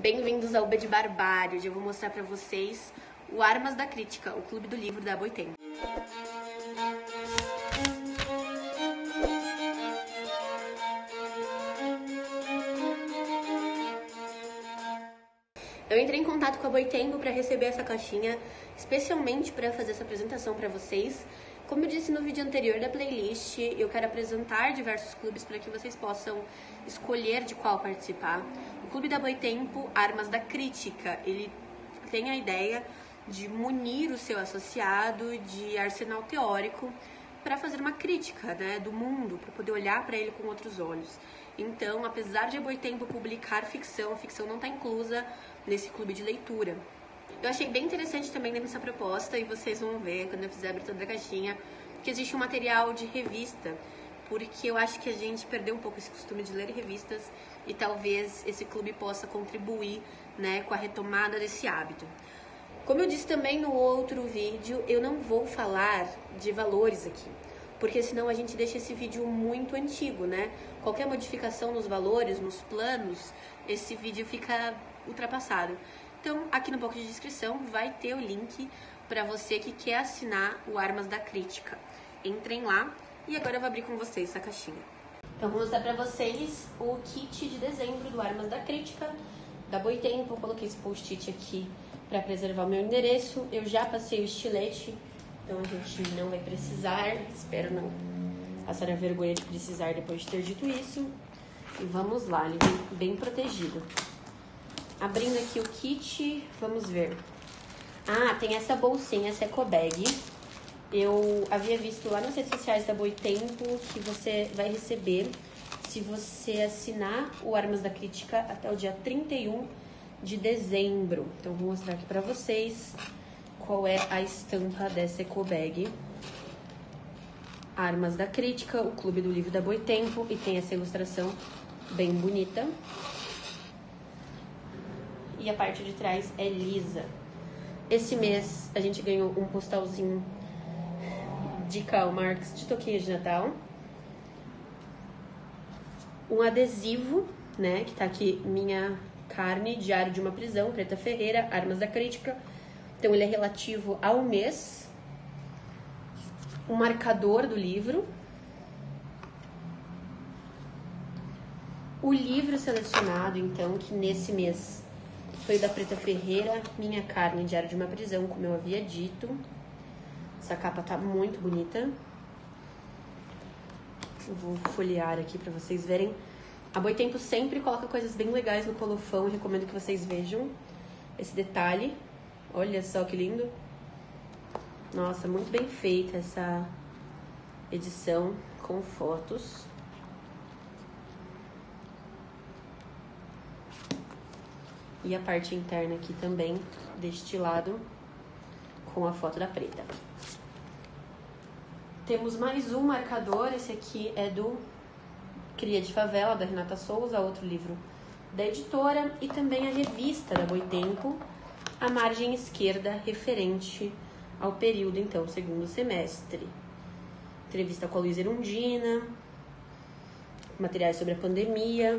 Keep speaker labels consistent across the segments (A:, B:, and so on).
A: Bem-vindos ao B de Barbário. Hoje eu vou mostrar pra vocês o Armas da Crítica, o clube do livro da Boitempo. Eu entrei em contato com a Boitempo para receber essa caixinha, especialmente para fazer essa apresentação para vocês. Como eu disse no vídeo anterior da playlist, eu quero apresentar diversos clubes para que vocês possam escolher de qual participar. O Clube da Boitempo Armas da Crítica, ele tem a ideia de munir o seu associado de arsenal teórico para fazer uma crítica né, do mundo, para poder olhar para ele com outros olhos. Então, apesar de a Boitempo publicar ficção, a ficção não está inclusa nesse clube de leitura. Eu achei bem interessante também nessa proposta, e vocês vão ver quando eu fizer a abertura da caixinha, que existe um material de revista, porque eu acho que a gente perdeu um pouco esse costume de ler revistas e talvez esse clube possa contribuir né, com a retomada desse hábito. Como eu disse também no outro vídeo, eu não vou falar de valores aqui, porque senão a gente deixa esse vídeo muito antigo, né? Qualquer modificação nos valores, nos planos, esse vídeo fica ultrapassado. Então, aqui no bloco de descrição vai ter o link para você que quer assinar o Armas da Crítica. Entrem lá e agora eu vou abrir com vocês essa caixinha. Então, vou mostrar para vocês o kit de dezembro do Armas da Crítica da Boitempo. Eu coloquei esse post-it aqui para preservar o meu endereço. Eu já passei o estilete, então a gente não vai precisar. Espero não passar a vergonha de precisar depois de ter dito isso. E vamos lá, ele vem bem protegido. Abrindo aqui o kit, vamos ver. Ah, tem essa bolsinha, essa eco bag. Eu havia visto lá nas redes sociais da Boitempo que você vai receber se você assinar o Armas da Crítica até o dia 31 de dezembro. Então, vou mostrar aqui pra vocês qual é a estampa dessa eco bag. Armas da Crítica, o Clube do Livro da Boitempo, e tem essa ilustração bem bonita e a parte de trás é lisa. Esse mês a gente ganhou um postalzinho de Karl Marx de toquinha de Natal. Um adesivo, né, que tá aqui, minha carne, diário de uma prisão, Preta Ferreira, Armas da Crítica. Então ele é relativo ao mês. Um marcador do livro. O livro selecionado, então, que nesse mês foi da Preta Ferreira, Minha Carne, Diário de uma Prisão, como eu havia dito. Essa capa tá muito bonita. Eu vou folhear aqui para vocês verem. A Boitempo sempre coloca coisas bem legais no colofão, recomendo que vocês vejam esse detalhe. Olha só que lindo. Nossa, muito bem feita essa edição com fotos. E a parte interna aqui também, deste lado, com a foto da preta. Temos mais um marcador, esse aqui é do Cria de Favela, da Renata Souza, outro livro da editora, e também a revista da Boitempo, a margem esquerda, referente ao período, então, segundo semestre. Entrevista com a Luísa Erundina, materiais sobre a pandemia,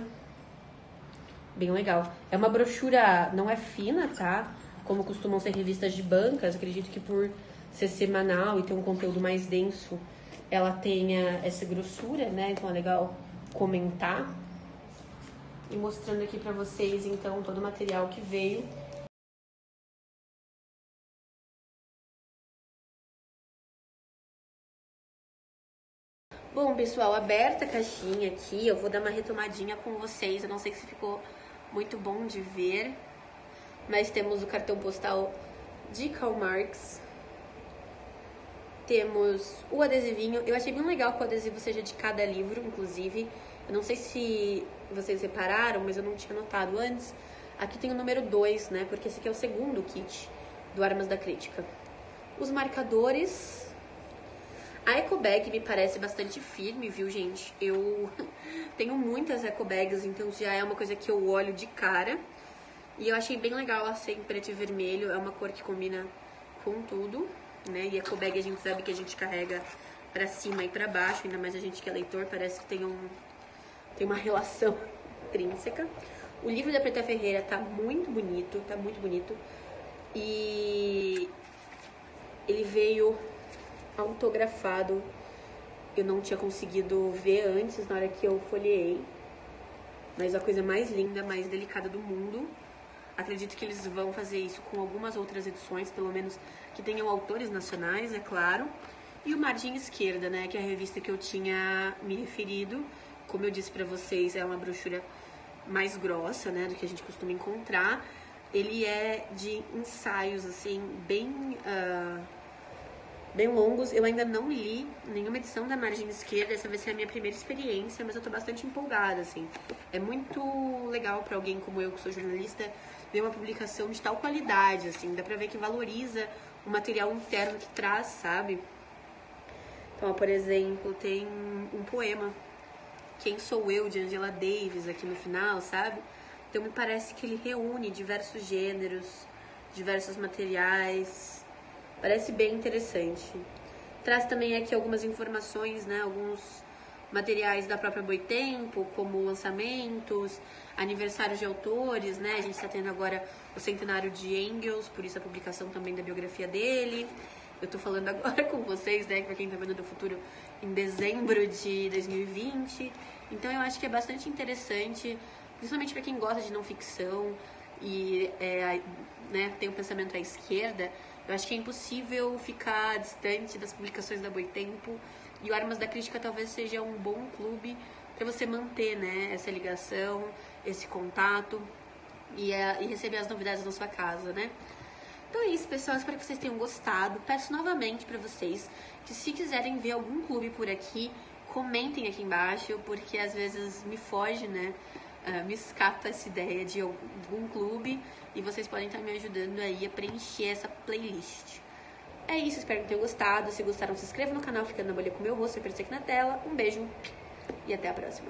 A: bem legal. É uma brochura, não é fina, tá? Como costumam ser revistas de bancas, acredito que por ser semanal e ter um conteúdo mais denso, ela tenha essa grossura, né? Então é legal comentar. E mostrando aqui pra vocês, então, todo o material que veio. Bom, pessoal, aberta a caixinha aqui, eu vou dar uma retomadinha com vocês. Eu não sei se ficou muito bom de ver. Mas temos o cartão postal de Karl Marx. Temos o adesivinho. Eu achei bem legal que o adesivo seja de cada livro, inclusive. Eu não sei se vocês repararam, mas eu não tinha notado antes. Aqui tem o número 2, né? Porque esse aqui é o segundo kit do Armas da Crítica. Os marcadores a eco bag me parece bastante firme, viu, gente? Eu tenho muitas eco bags, então já é uma coisa que eu olho de cara. E eu achei bem legal ela ser em preto e vermelho, é uma cor que combina com tudo, né? E eco bag a gente sabe que a gente carrega para cima e para baixo, ainda mais a gente que é leitor, parece que tem um tem uma relação intrínseca. O livro da Preta Ferreira tá muito bonito, tá muito bonito. E ele veio autografado. Eu não tinha conseguido ver antes na hora que eu folheei. Mas a coisa mais linda, mais delicada do mundo. Acredito que eles vão fazer isso com algumas outras edições, pelo menos que tenham autores nacionais, é claro. E o Margem Esquerda, né, que é a revista que eu tinha me referido. Como eu disse para vocês, é uma brochura mais grossa, né, do que a gente costuma encontrar. Ele é de ensaios, assim, bem, uh, bem longos. Eu ainda não li nenhuma edição da Margem Esquerda, essa vai ser a minha primeira experiência, mas eu tô bastante empolgada, assim. É muito legal para alguém como eu, que sou jornalista, ver uma publicação de tal qualidade, assim. Dá pra ver que valoriza o material interno que traz, sabe? Então, por exemplo, tem um poema quem Sou Eu, de Angela Davis, aqui no final, sabe? Então me parece que ele reúne diversos gêneros, diversos materiais. Parece bem interessante. Traz também aqui algumas informações, né? Alguns materiais da própria Boitempo, como lançamentos, aniversários de autores, né? A gente está tendo agora o centenário de Engels, por isso a publicação também da biografia dele. Eu tô falando agora com vocês, né, para quem tá vendo do futuro, em dezembro de 2020. Então eu acho que é bastante interessante, principalmente para quem gosta de não ficção e é, né, tem um pensamento à esquerda. Eu acho que é impossível ficar distante das publicações da Boitempo e o Armas da Crítica talvez seja um bom clube para você manter né, essa ligação, esse contato e, e receber as novidades na sua casa, né? Então é isso, pessoal. Espero que vocês tenham gostado. Peço novamente para vocês que se quiserem ver algum clube por aqui, comentem aqui embaixo, porque às vezes me foge, né? Uh, me escapa essa ideia de algum clube e vocês podem estar me ajudando aí a preencher essa playlist. É isso, espero que tenham gostado. Se gostaram, se inscreva no canal, ficando na bolha com o meu rosto, aparecer aqui na tela. Um beijo e até a próxima.